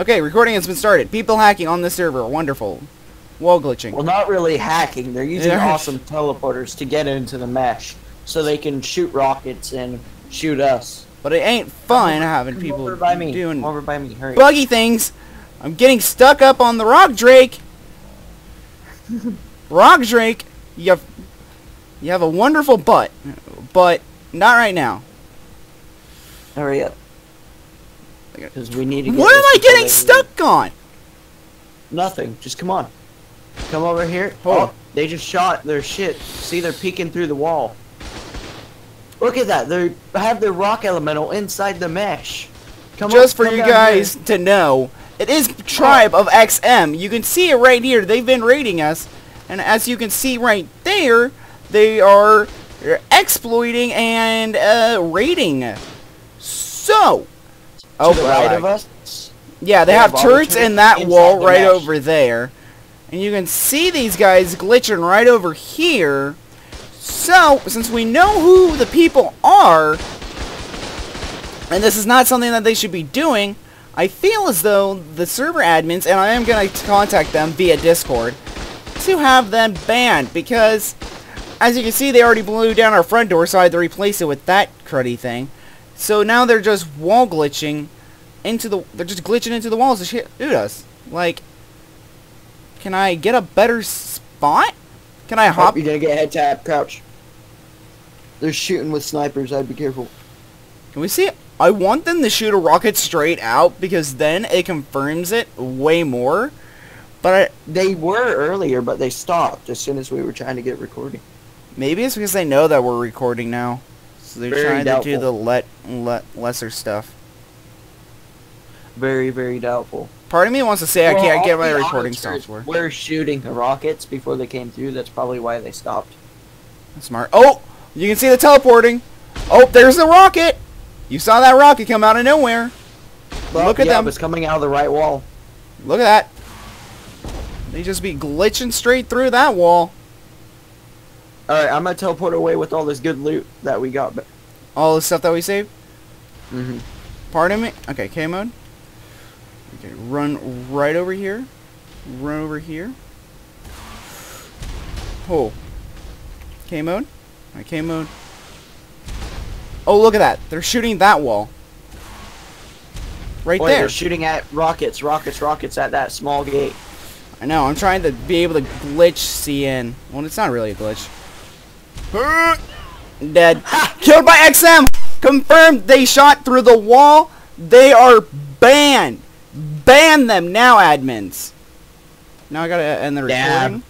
Okay, recording has been started. People hacking on the server. Wonderful. Wall glitching. Well, not really hacking. They're using awesome teleporters to get into the mesh, so they can shoot rockets and shoot us. But it ain't fun having Come people over by me. doing over by me. Hurry. buggy things. I'm getting stuck up on the rock drake. rock drake, you have, you have a wonderful butt, but not right now. Hurry up. Because we need to. What am I getting stuck on? Nothing. Just come on. Come over here. Hold on. Oh, they just shot their shit. See, they're peeking through the wall. Look at that. They have their rock elemental inside the mesh. Come Just on, for you guys here. to know, it is Tribe of XM. You can see it right here. They've been raiding us, and as you can see right there, they are exploiting and uh, raiding. So, oh, to the right wow. of us. Yeah, they They have have turrets in that wall right mesh. over there. And you can see these guys glitching right over here. So, since we know who the people are, and this is not something that they should be doing, I feel as though the server admins, and I am going to contact them via Discord, to have them banned, because, as you can see, they already blew down our front door, so I had to replace it with that cruddy thing. So now they're just wall glitching into the they're just glitching into the walls to shoot us. Like can I get a better spot? Can I Oh, hop? you're gonna get head tap. Crouch. They're shooting with snipers. I'd be careful. Can we see it? I want them to shoot a rocket straight out because then it confirms it way more. But I, They were earlier, but they stopped as soon as we were trying to get recording. maybe it's because they know that we're recording now. So they're Very trying to do the let, let lesser stuff. Very, very doubtful. Part of me wants to say I can't get my recording auditors We're shooting the rockets before they came through. That's probably why they stopped. Smart. Oh, you can see the teleporting. Oh, there's the rocket. You saw that rocket come out of nowhere. Well, Look at yeah, them. It's coming out of the right wall. Look at that. They just be glitching straight through that wall. All right, I'm gonna teleport away with all this good loot that we got. But All the stuff that we saved. mm-hmm. Pardon me. Okay, K mode. Okay, run right over here. Run over here. Oh. K mode. Alright, K mode. Oh, look at that. They're shooting that wall. Right Wait, there. they're shooting at rockets, rockets, rockets at that small gate. I know. I'm trying to be able to glitch CN. Well, it's not really a glitch. Dead. Killed by XM. Confirmed. They shot through the wall. They are banned. Ban them now, admins. Now I gotta end the Dab. recording.